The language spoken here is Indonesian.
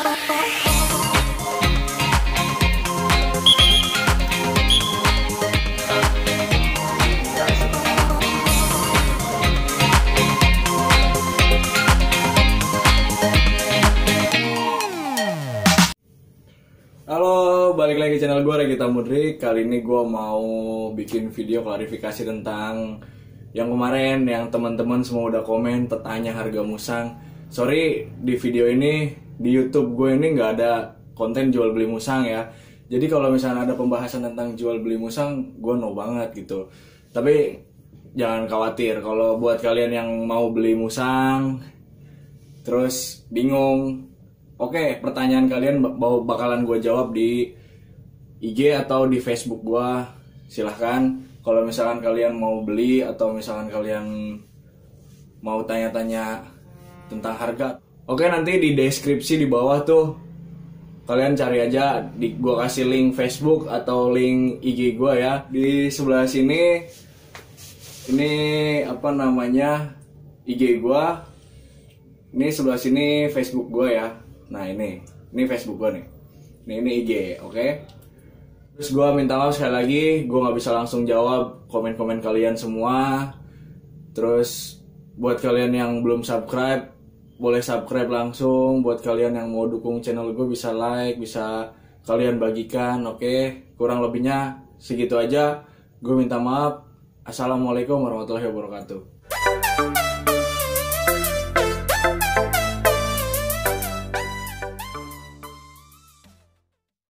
Halo, balik lagi channel gue Regita Mudri. Kali ini gue mau bikin video klarifikasi tentang yang kemarin yang teman-teman semua udah komen petanya harga musang. Sorry di video ini di YouTube gue ini nggak ada konten jual beli musang ya. Jadi kalau misalnya ada pembahasan tentang jual beli musang, gue no banget gitu. Tapi jangan khawatir kalau buat kalian yang mau beli musang, terus bingung Oke, pertanyaan kalian bak- bak- bakalan gue jawab di IG atau di Facebook gue. Silahkan. Kalau misalkan kalian mau beli atau misalkan kalian mau tanya-tanya tentang harga. Oke, nanti di deskripsi di bawah tuh kalian cari aja di gua kasih link Facebook atau link IG gua ya. Di sebelah sini ini apa namanya IG gua ini sebelah sini Facebook gue ya. Nah ini, ini Facebook gue nih. Ini ini IG, oke? Terus gue minta maaf sekali lagi, gue nggak bisa langsung jawab komen-komen kalian semua. Terus buat kalian yang belum subscribe, boleh subscribe langsung. Buat kalian yang mau dukung channel gue bisa like, bisa kalian bagikan, oke? Kurang lebihnya segitu aja. Gue minta maaf. Assalamualaikum warahmatullahi wabarakatuh.